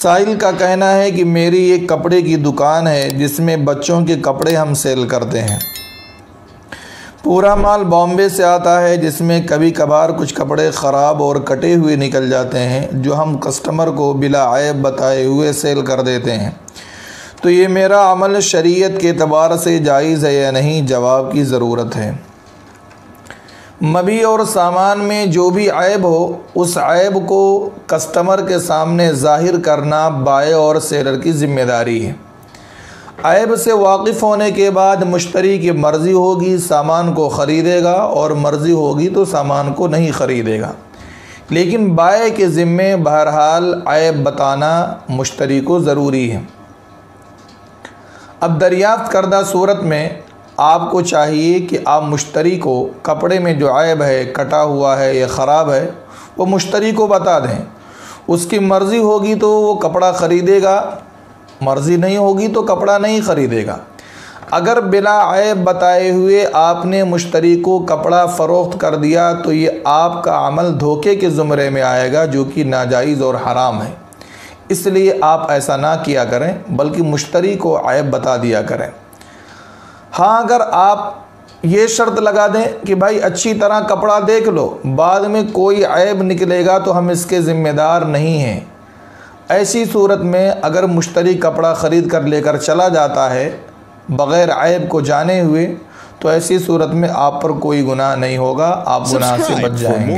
साहिल का कहना है कि मेरी एक कपड़े की दुकान है, जिसमें बच्चों के कपड़े हम सेल करते हैं। पूरा माल बॉम्बे से आता है, जिसमें कभी कभार कुछ कपड़े ख़राब और कटे हुए निकल जाते हैं, जो हम कस्टमर को बिला आयब बताए हुए सेल कर देते हैं। तो ये मेरा अमल शरीयत के अतबार से जायज़ है या नहीं, जवाब की ज़रूरत है। मबी और सामान में जो भी ऐब हो, उस ऐब को कस्टमर के सामने ज़ाहिर करना बाय और सेलर की ज़िम्मेदारी है। ऐब से वाकिफ़ होने के बाद मुश्तरी की मर्ज़ी होगी, सामान को ख़रीदेगा और मर्ज़ी होगी तो सामान को नहीं ख़रीदेगा। लेकिन बाय के ज़िम्मे बहरहाल ऐब बताना मुश्तरी को ज़रूरी है। अब दरियाफ़्त करदा सूरत में आपको चाहिए कि आप मुश्तरी को कपड़े में जो ऐब है, कटा हुआ है या ख़राब है, वो मुश्तरी को बता दें। उसकी मर्ज़ी होगी तो वो कपड़ा ख़रीदेगा, मर्ज़ी नहीं होगी तो कपड़ा नहीं ख़रीदेगा। अगर बिला ऐब बताए हुए आपने मुश्तरी को कपड़ा फ़रोख्त कर दिया तो ये आपका अमल धोखे के ज़ुमरे में आएगा, जो कि नाजायज़ और हराम है। इसलिए आप ऐसा ना किया करें, बल्कि मुश्तरी को ऐब बता दिया करें। हाँ अगर आप ये शर्त लगा दें कि भाई अच्छी तरह कपड़ा देख लो बाद में कोई ऐब निकलेगा तो हम इसके ज़िम्मेदार नहीं हैं। ऐसी सूरत में अगर मुश्तरी कपड़ा ख़रीद कर लेकर चला जाता है बग़ैर ऐब को जाने हुए तो ऐसी सूरत में आप पर कोई गुनाह नहीं होगा आप गुनाह से बच जाएँगे।